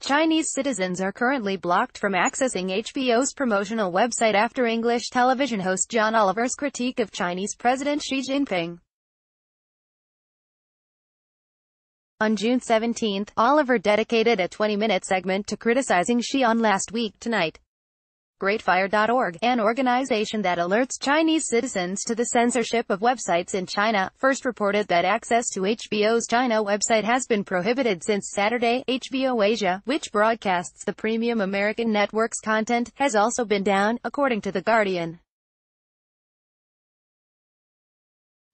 Chinese citizens are currently blocked from accessing HBO's promotional website after English television host John Oliver's critique of Chinese President Xi Jinping. On June 17, Oliver dedicated a 20-minute segment to criticizing Xi on Last Week Tonight. GreatFire.org, an organization that alerts Chinese citizens to the censorship of websites in China, first reported that access to HBO's China website has been prohibited since Saturday. HBO Asia, which broadcasts the premium American network's content, has also been down, according to The Guardian.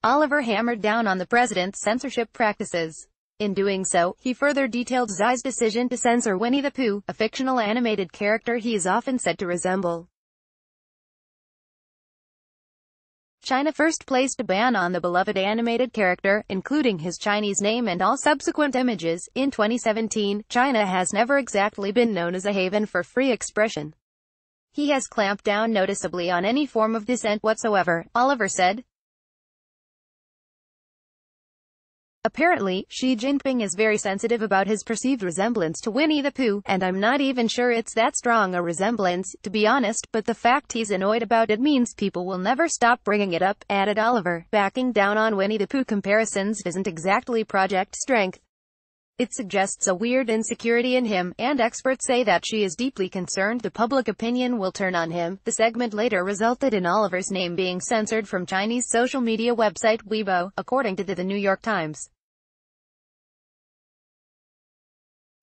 Oliver hammered down on the president's censorship practices. In doing so, he further detailed Xi's decision to censor Winnie the Pooh, a fictional animated character he is often said to resemble. China first placed a ban on the beloved animated character, including his Chinese name and all subsequent images. In 2017, China has never exactly been known as a haven for free expression. He has clamped down noticeably on any form of dissent whatsoever, Oliver said. Apparently, Xi Jinping is very sensitive about his perceived resemblance to Winnie the Pooh, and I'm not even sure it's that strong a resemblance, to be honest, but the fact he's annoyed about it means people will never stop bringing it up, added Oliver. Backing down on Winnie the Pooh comparisons isn't exactly project strength. It suggests a weird insecurity in him, and experts say that Xi is deeply concerned the public opinion will turn on him. The segment later resulted in Oliver's name being censored from Chinese social media website Weibo, according to the, the New York Times.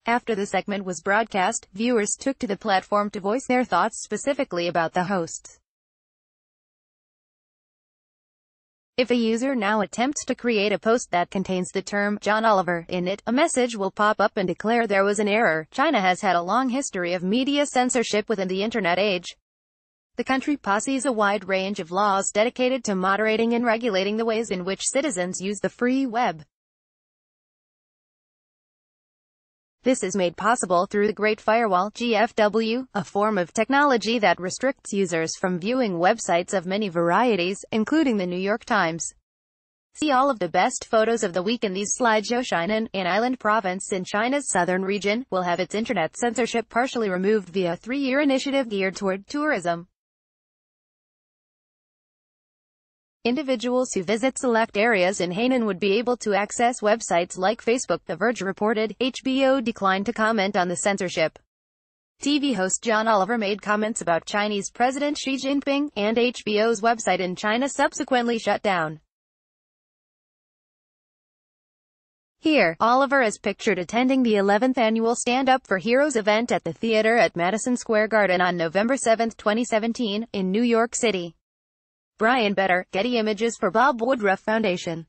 After the segment was broadcast, viewers took to the platform to voice their thoughts specifically about the hosts. If a user now attempts to create a post that contains the term John Oliver in it, a message will pop up and declare there was an error. China has had a long history of media censorship within the internet age. The country passes a wide range of laws dedicated to moderating and regulating the ways in which citizens use the free web. This is made possible through the Great Firewall GFW, a form of technology that restricts users from viewing websites of many varieties, including the New York Times. See all of the best photos of the week in these slideshows Hainan, an island province in China's southern region, will have its internet censorship partially removed via a three-year initiative geared toward tourism. Individuals who visit select areas in Hainan would be able to access websites like Facebook, The Verge reported. HBO declined to comment on the censorship. TV host John Oliver made comments about Chinese President Xi Jinping, and HBO's website in China subsequently shut down. Here, Oliver is pictured attending the 11th annual Stand Up for Heroes event at the theater at Madison Square Garden on November 7, 2017, in New York City. Brian Bedder, Getty Images for Bob Woodruff Foundation